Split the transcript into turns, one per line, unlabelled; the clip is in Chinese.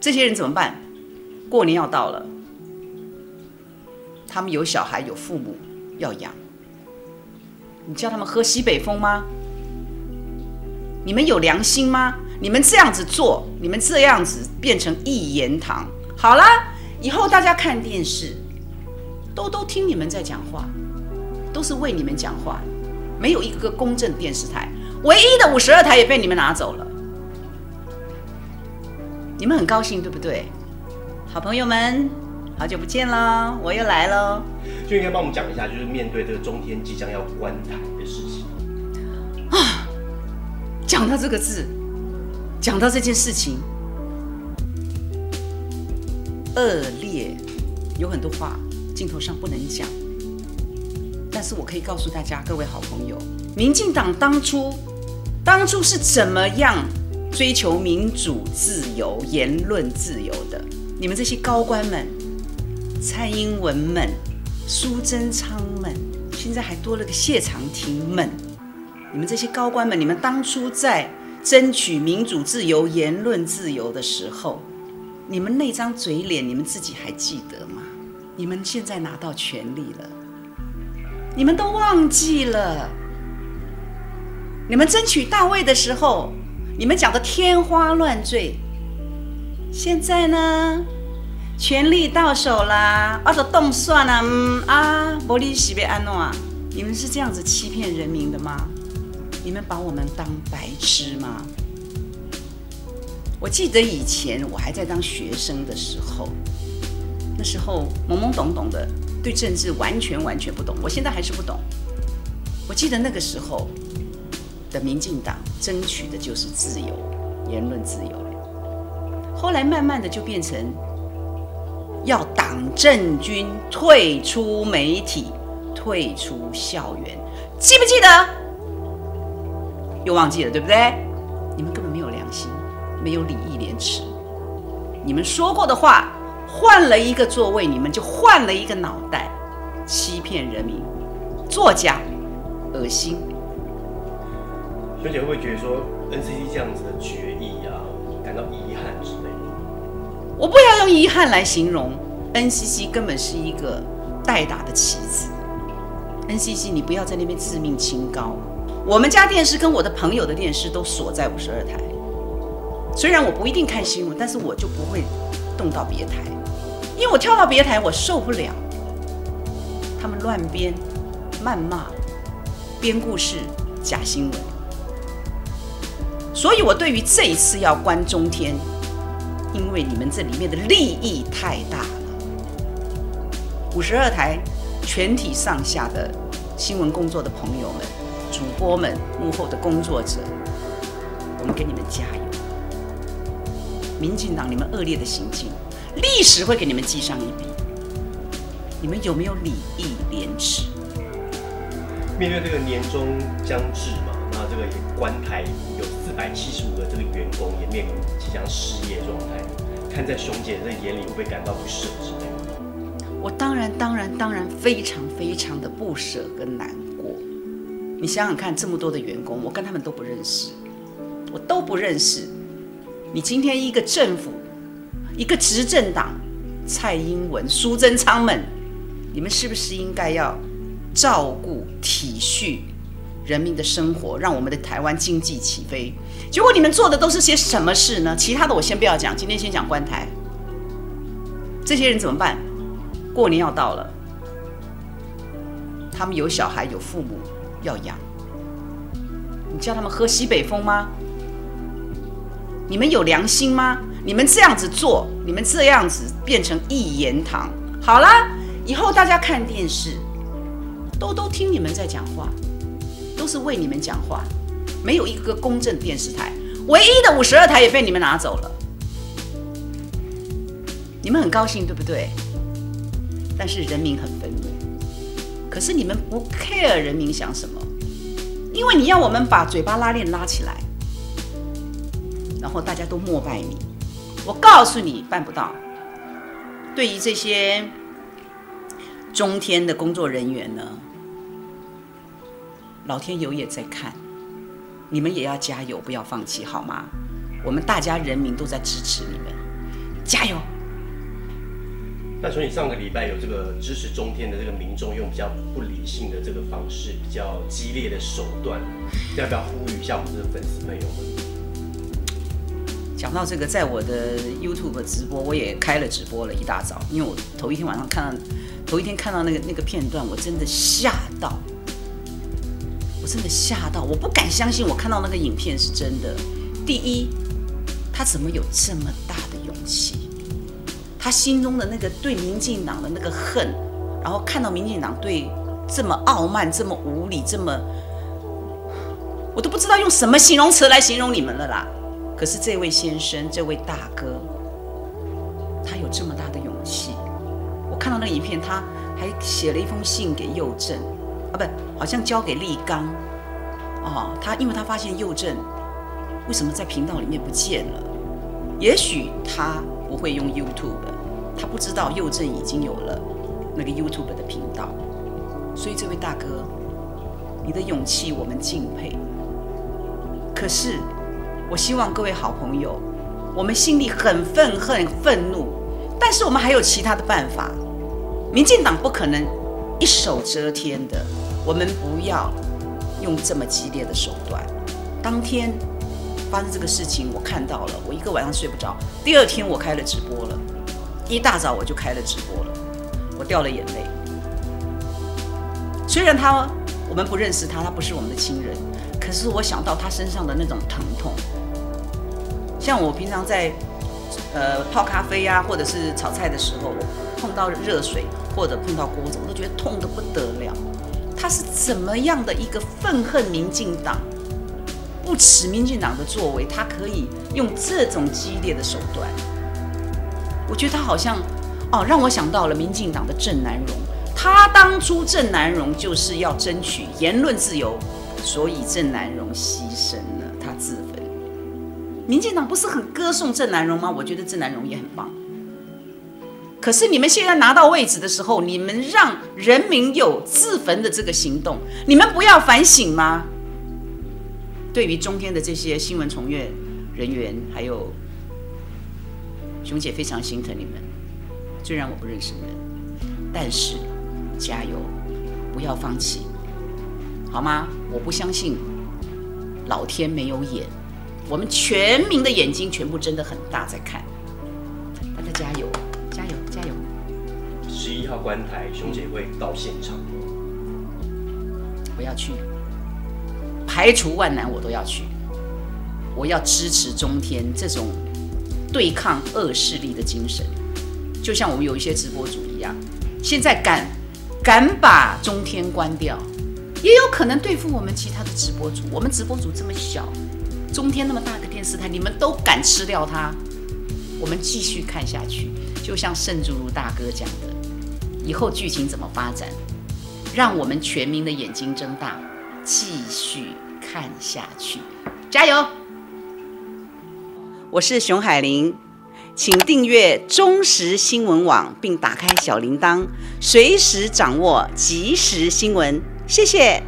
这些人怎么办？过年要到了，他们有小孩有父母要养，你叫他们喝西北风吗？你们有良心吗？你们这样子做，你们这样子变成一言堂。好了，以后大家看电视，都都听你们在讲话，都是为你们讲话，没有一个公正电视台，唯一的五十二台也被你们拿走了。你们很高兴对不对？好朋友们，好久不见啦，我又来喽。
就应该帮我们讲一下，就是面对这个中天即将要关台的事情啊。
讲到这个字，讲到这件事情，恶劣，有很多话镜头上不能讲，但是我可以告诉大家，各位好朋友，民进党当初当初是怎么样追求民主自由、言论自由的？你们这些高官们、蔡英文们、苏贞昌们，现在还多了个谢长廷们。你们这些高官们，你们当初在争取民主自由、言论自由的时候，你们那张嘴脸，你们自己还记得吗？你们现在拿到权力了，你们都忘记了。你们争取大位的时候，你们讲的天花乱坠。现在呢，权力到手啦，啊，都动算啦，嗯啊，伯利西贝安诺啊，你们是这样子欺骗人民的吗？你们把我们当白痴吗？我记得以前我还在当学生的时候，那时候懵懵懂懂的，对政治完全完全不懂。我现在还是不懂。我记得那个时候的民进党争取的就是自由，言论自由。后来慢慢的就变成要党政军退出媒体，退出校园，记不记得？又忘记了，对不对？你们根本没有良心，没有礼义廉耻。你们说过的话，换了一个座位，你们就换了一个脑袋，欺骗人民，作假，恶心。
学姐会会觉得说 NCC 这样子的决议啊，感到遗憾之类的？
我不要用遗憾来形容，NCC 根本是一个代打的棋子。NCC，你不要在那边自命清高。我们家电视跟我的朋友的电视都锁在五十二台，虽然我不一定看新闻，但是我就不会动到别台，因为我跳到别台我受不了，他们乱编、谩骂、编故事、假新闻，所以我对于这一次要关中天，因为你们这里面的利益太大了，五十二台全体上下的新闻工作的朋友们。主播们、幕后的工作者，我们给你们加油！民进党，你们恶劣的行径，历史会给你们记上一笔。你们有没有礼义廉耻？
面对这个年终将至嘛，那这个也关台有四百七十五个这个员工也面临即将失业状态，看在熊姐的眼里，会不会感到不舍之类？
我当然、当然、当然非常非常的不舍跟难过。你想想看，这么多的员工，我跟他们都不认识，我都不认识。你今天一个政府，一个执政党，蔡英文、苏贞昌们，你们是不是应该要照顾、体恤人民的生活，让我们的台湾经济起飞？结果你们做的都是些什么事呢？其他的我先不要讲，今天先讲关台。这些人怎么办？过年要到了，他们有小孩，有父母。要养，你叫他们喝西北风吗？你们有良心吗？你们这样子做，你们这样子变成一言堂。好了，以后大家看电视，都都听你们在讲话，都是为你们讲话，没有一个公正电视台，唯一的五十二台也被你们拿走了。你们很高兴对不对？但是人民很愤怒。可是你们不 care 人民想什么，因为你要我们把嘴巴拉链拉起来，然后大家都膜拜你。我告诉你，办不到。对于这些中天的工作人员呢，老天有眼在看，你们也要加油，不要放弃，好吗？我们大家人民都在支持你们，加油！
那所以上个礼拜有这个支持中天的这个民众用比较不理性的这个方式，比较激烈的手段，要不要呼吁一下我们这个粉丝朋友们？
讲到这个，在我的 YouTube 直播，我也开了直播了，一大早，因为我头一天晚上看到，头一天看到那个那个片段，我真的吓到，我真的吓到，我不敢相信我看到那个影片是真的。第一，他怎么有这么大的勇气？他心中的那个对民进党的那个恨，然后看到民进党对这么傲慢、这么无理、这么，我都不知道用什么形容词来形容你们了啦。可是这位先生，这位大哥，他有这么大的勇气。我看到那影片，他还写了一封信给右正，不，好像交给立刚。哦，他因为他发现右正为什么在频道里面不见了？也许他不会用 YouTube。他不知道右正已经有了那个 YouTube 的频道，所以这位大哥，你的勇气我们敬佩。可是，我希望各位好朋友，我们心里很愤恨、愤怒，但是我们还有其他的办法。民进党不可能一手遮天的，我们不要用这么激烈的手段。当天发生这个事情，我看到了，我一个晚上睡不着。第二天我开了直播了。一大早我就开了直播了，我掉了眼泪。虽然他我们不认识他，他不是我们的亲人，可是我想到他身上的那种疼痛，像我平常在呃泡咖啡呀，或者是炒菜的时候，碰到热水或者碰到锅子，我都觉得痛得不得了。他是怎么样的一个愤恨民进党、不耻民进党的作为，他可以用这种激烈的手段？我觉得他好像，哦，让我想到了民进党的郑南荣。他当初郑南荣就是要争取言论自由，所以郑南荣牺牲了，他自焚。民进党不是很歌颂郑南荣吗？我觉得郑南荣也很棒。可是你们现在拿到位置的时候，你们让人民有自焚的这个行动，你们不要反省吗？对于中天的这些新闻从业人员，还有。熊姐非常心疼你们，虽然我不认识你们，但是加油，不要放弃，好吗？我不相信老天没有眼，我们全民的眼睛全部睁得很大在看，大家加油，
一号观台，熊姐会到现场，
我要去，排除万难我都要去，我要支持中天这种。对抗恶势力的精神，就像我们有一些直播主一样，现在敢敢把中天关掉，也有可能对付我们其他的直播主。我们直播主这么小，中天那么大个电视台，你们都敢吃掉它，我们继续看下去。就像盛竹如大哥讲的，以后剧情怎么发展，让我们全民的眼睛睁大，继续看下去，加油！我是熊海玲，请订阅中实新闻网，并打开小铃铛，随时掌握即时新闻。谢谢。